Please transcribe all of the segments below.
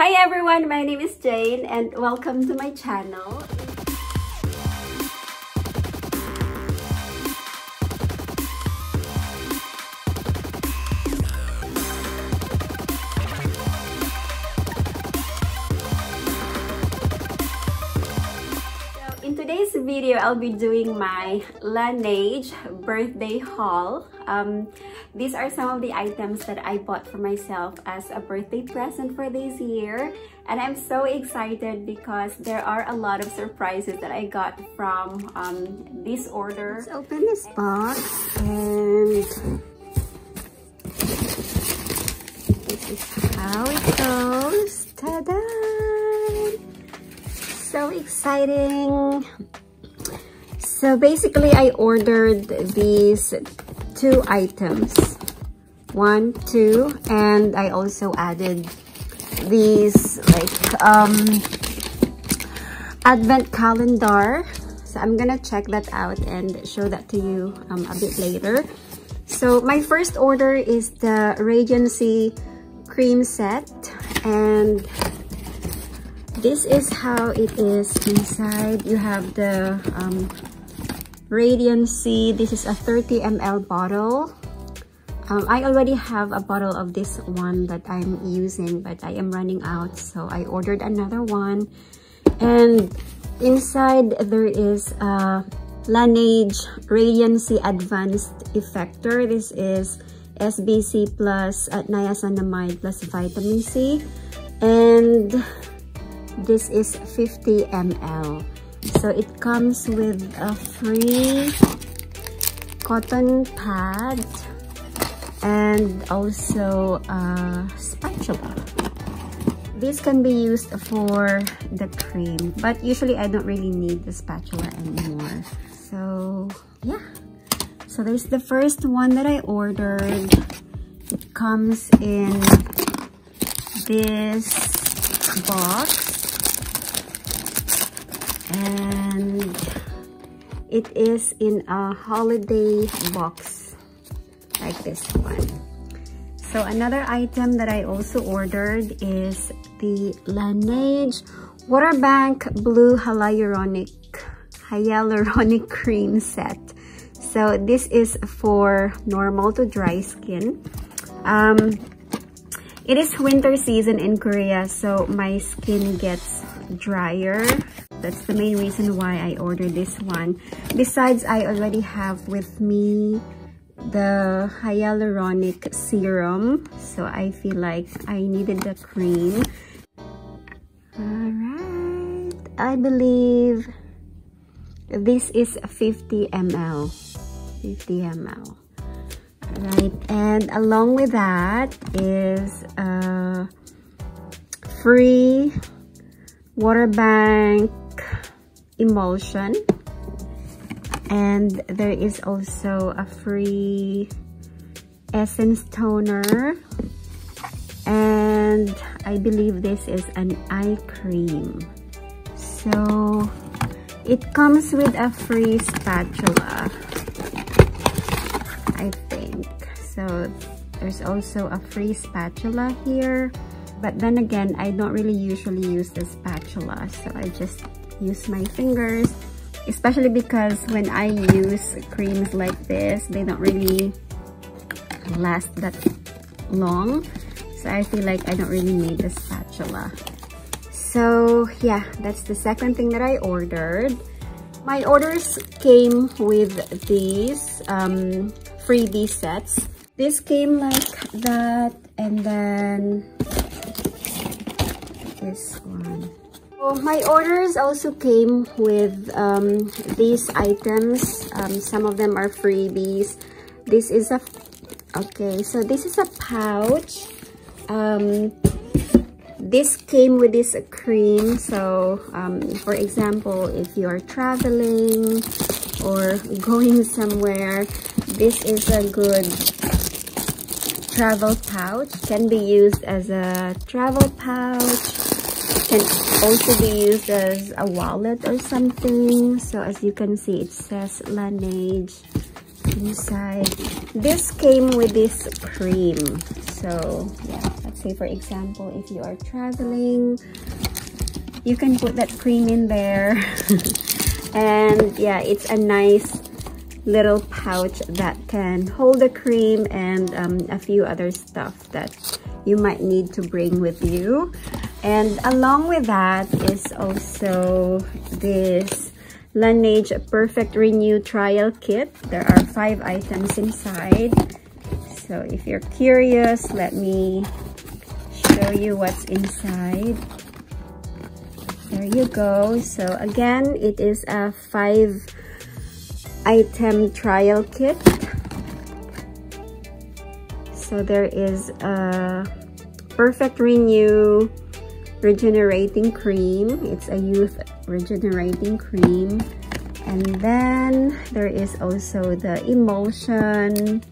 Hi everyone, my name is Jane and welcome to my channel. Video, I'll be doing my Laneige birthday haul. Um, these are some of the items that I bought for myself as a birthday present for this year. And I'm so excited because there are a lot of surprises that I got from um, this order. Let's open this box and this is how it goes. Ta-da! so exciting so basically i ordered these two items. One two and i also added these like um advent calendar. So i'm gonna check that out and show that to you um, a bit later. So my first order is the Radian-C cream set and this is how it is inside. You have the um, Radian-C this is a 30 ml bottle. Um, I already have a bottle of this one that I'm using but I am running out so I ordered another one. And inside there is a Laneige Radian-C Advanced Effector. This is SBC plus at niacinamide plus vitamin C. And this is 50 ml so it comes with a free cotton pad and also a spatula. This can be used for the cream but usually I don't really need the spatula anymore. So yeah. So there's the first one that I ordered. It comes in this box it is in a holiday box like this one so another item that I also ordered is the Laneige Water Bank Blue Hyaluronic Hyaluronic Cream Set. So this is for normal to dry skin. Um, it is winter season in Korea, so my skin gets drier that's the main reason why I ordered this one. Besides, I already have with me the hyaluronic serum. So I feel like I needed the cream. Alright. I believe this is 50 ml. 50 ml. Right, and along with that is a free water bank emulsion. And there is also a free essence toner. And I believe this is an eye cream. So it comes with a free spatula I think. So there's also a free spatula here. But then again I don't really usually use the spatula so I just use my fingers especially because when I use creams like this they don't really last that long. So I feel like I don't really need the spatula. So yeah that's the second thing that I ordered. My orders came with these um, freebie sets. This came like that and then this one so my orders also came with um, these items. Um, some of them are freebies. This is a, okay, so this is a pouch. Um, this came with this cream. So um, for example, if you are traveling or going somewhere, this is a good travel pouch. Can be used as a travel pouch can also be used as a wallet or something. So as you can see it says Laneige inside. This came with this cream. So yeah let's say for example if you are traveling you can put that cream in there. And yeah it's a nice little pouch that can hold the cream and um, a few other stuff that you might need to bring with you and along with that is also this Laneige Perfect Renew Trial Kit. There are five items inside. So if you're curious, let me show you what's inside. There you go. So again, it is a five item trial kit. So there is a Perfect Renew Regenerating Cream. It's a youth regenerating cream. And then there is also the emulsion.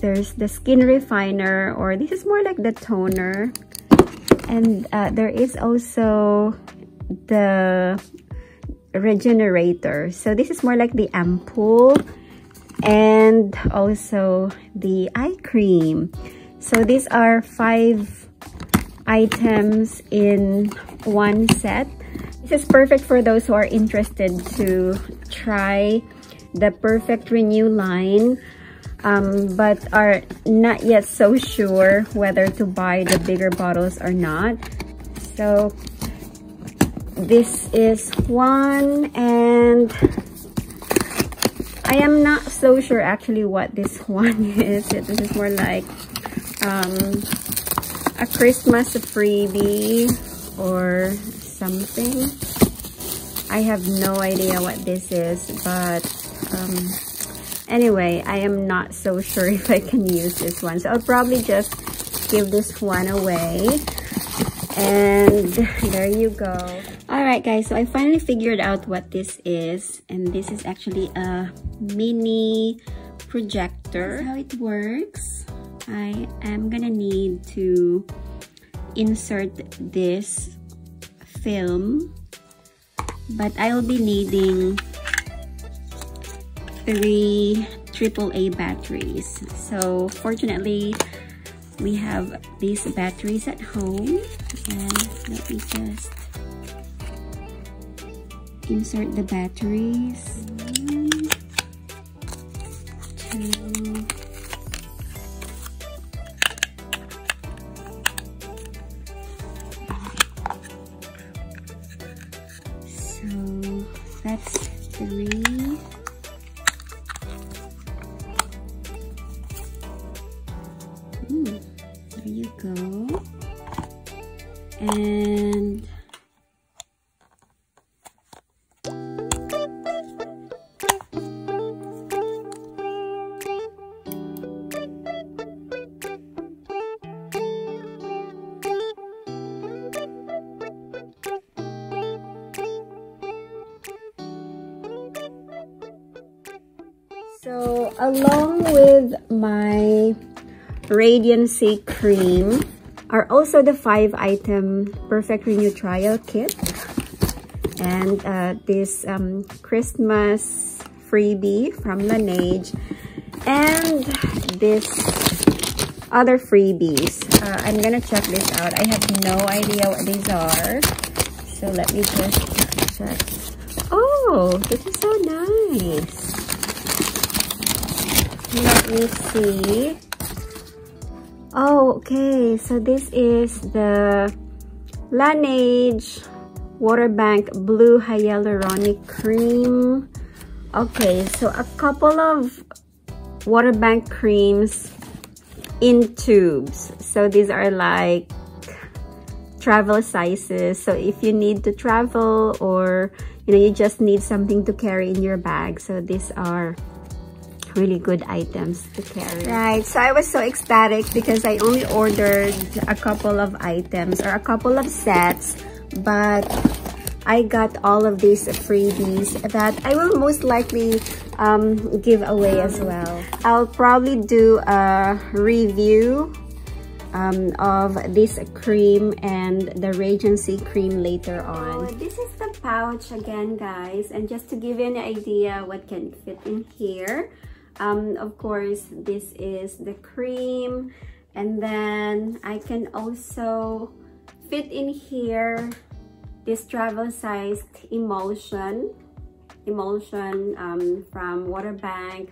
There's the skin refiner or this is more like the toner. And uh, there is also the regenerator. So this is more like the ampoule and also the eye cream. So these are five items in one set. This is perfect for those who are interested to try the Perfect Renew line um, but are not yet so sure whether to buy the bigger bottles or not. So this is one and I am not so sure actually what this one is. This is more like um, a Christmas freebie or something. I have no idea what this is, but um, anyway, I am not so sure if I can use this one. So I'll probably just give this one away. And there you go. Alright guys, so I finally figured out what this is. And this is actually a mini projector. how it works. I am gonna need to insert this film but I'll be needing three AAA batteries. So fortunately we have these batteries at home and let me just insert the batteries. One, two, and along with my Radian-C cream, are also the five item perfect renew trial kit. And uh, this um, christmas freebie from laneige. And this other freebies. Uh, i'm gonna check this out. I have no idea what these are. So let me just check. Oh this is so nice let me see Oh, okay. So this is the Laneige Waterbank Blue Hyaluronic Cream. Okay, so a couple of Waterbank creams in tubes. So these are like travel sizes. So if you need to travel or you know you just need something to carry in your bag. So these are really good items to carry. Right, so I was so ecstatic because I only ordered a couple of items or a couple of sets, but I got all of these freebies that I will most likely um, give away as well. I'll probably do a review um, of this cream and the Regency cream later on. So this is the pouch again guys and just to give you an idea what can fit in here um, of course, this is the cream And then I can also fit in here this travel sized emulsion emulsion um, from Waterbank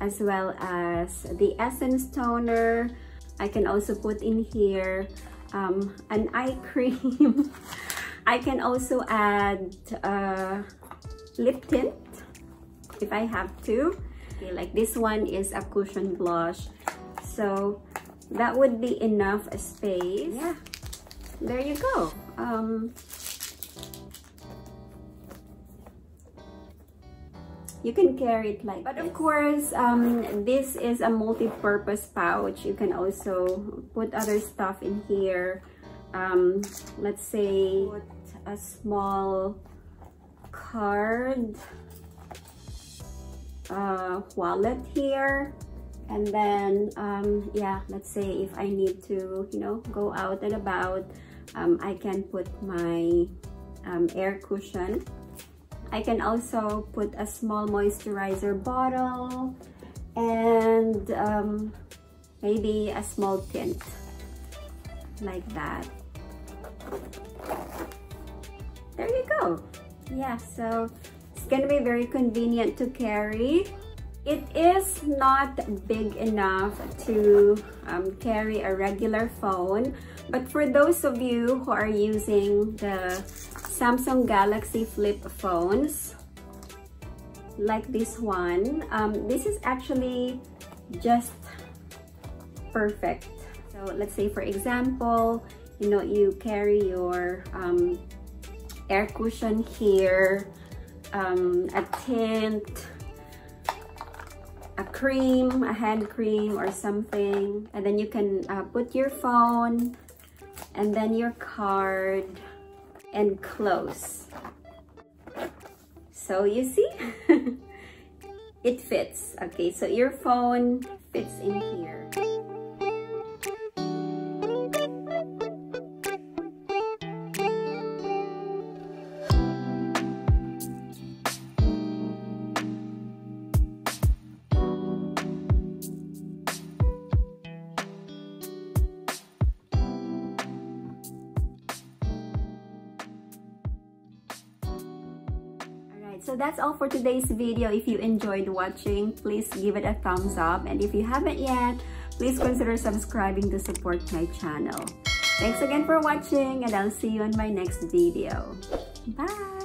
as well as the Essence Toner. I can also put in here um, an eye cream. I can also add uh, lip tint if I have to. Okay, like this one is a cushion blush. So that would be enough space. Yeah, there you go. Um, you can carry it like but of course um, this is a multi-purpose pouch you can also put other stuff in here um, let's say put a small card uh, wallet here and then um, yeah let's say if I need to you know go out and about um, I can put my um, air cushion I can also put a small moisturizer bottle and um, maybe a small tint like that. There you go. Yeah, so it's gonna be very convenient to carry. It is not big enough to um, carry a regular phone, but for those of you who are using the Samsung Galaxy flip phones like this one. Um, this is actually just perfect. So let's say for example, you know, you carry your um, air cushion here, um, a tint, a cream, a hand cream or something. And then you can uh, put your phone and then your card and close. So you see, it fits. Okay, so your phone fits in here. That's all for today's video. If you enjoyed watching, please give it a thumbs up. And if you haven't yet, please consider subscribing to support my channel. Thanks again for watching and I'll see you in my next video. Bye!